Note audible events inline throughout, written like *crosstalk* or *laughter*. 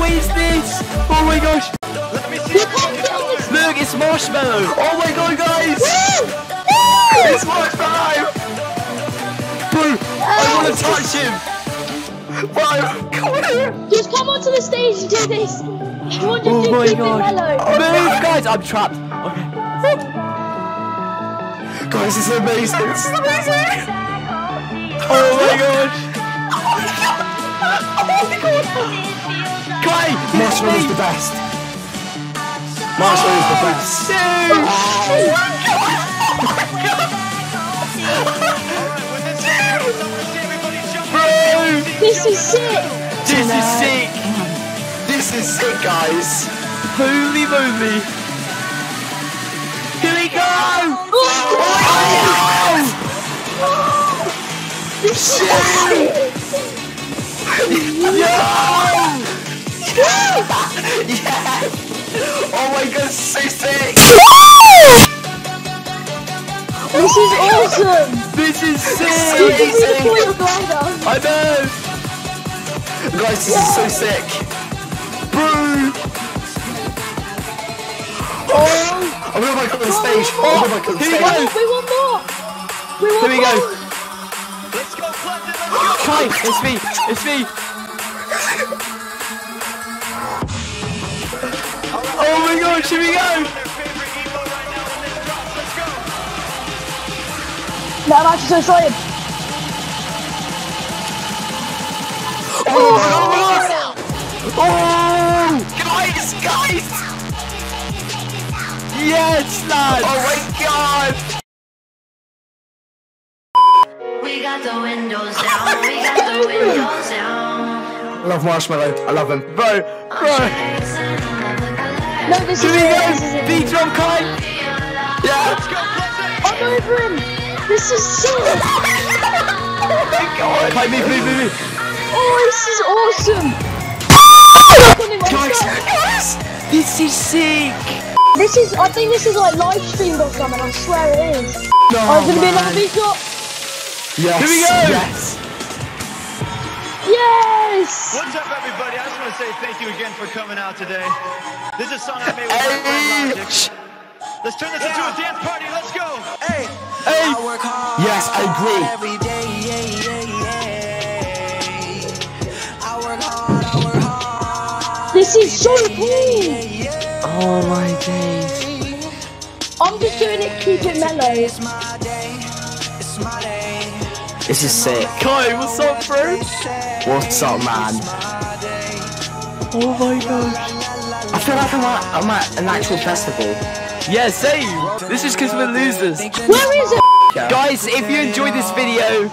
What is this? Oh my gosh. You can't get on this. Look, it's Marshmello. Oh my god, guys. It's Marshmello. Bro, I want to oh. touch him. Bro, come here. Just come onto the stage and do this. You want to oh my god. Oh, move, guys. I'm trapped. Okay. Guys, this is amazing. This is amazing. Oh my gosh. Oh oh Kai, is the best. Marshall is the oh, best. Oh, Bro, This is sick. this is sick. This is sick, guys. Holy moly. Here we go. Oh. oh this is sick. *laughs* Oh my god, so sick. *laughs* This is awesome. This is sick. I know. Guys, this is so sick. Bro. Oh, I'm gonna back up on the stage. I'm gonna back up on the Here we stage. go. We want more. We want Here we go. more. *gasps* Kai, it's me. It's me. *laughs* Oh my we go. No, I'm actually so excited. Oh, oh, oh, guys, guys. Yes, lad. Oh my god. We got the windows down, we got the windows down. I love Marshmello. I love him. Bro, bro. No, this Here is it. go. This is it. Beat drum, Kai. Yeah. I'm over him. This is sick. *laughs* Kai, move, move, move, move. Oh, this is awesome. Guys, guys. This is sick. This is, I think this is like live streamed or something. I swear it is. No, Oh, it's gonna be another beat drop. Yes. Here we go. Yes. Yes. What's up, everybody? I just want to say thank you again for coming out today. This is a song I made with my friend Logic. Let's turn this into a dance party. Let's go. Hey. Hey. Yes, I agree. every day, yeah, yeah, yeah. I work hard, I work hard. This is so cool. Oh my days. I'm just doing it, keep it mellow. It's my day, it's my day. This is sick. Kai, what's up, bro? What's up, man? Oh my gosh. I feel like I'm at, I'm at an actual festival. Yeah, same. This is because we're losers. Where is it? Guys, if you enjoyed this video,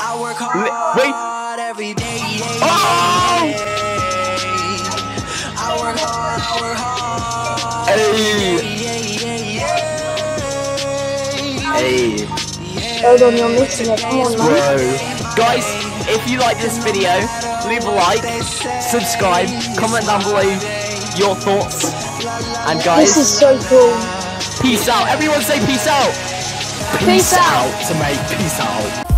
I work Li- wait. hard every day, oh, I work work hard. Hey. Hey. Hold on, it. Man. Bro. guys, if you like this video, leave a like, subscribe, comment down below your thoughts, and guys, This is so cool. peace out. Everyone say peace out. Peace out to make peace out.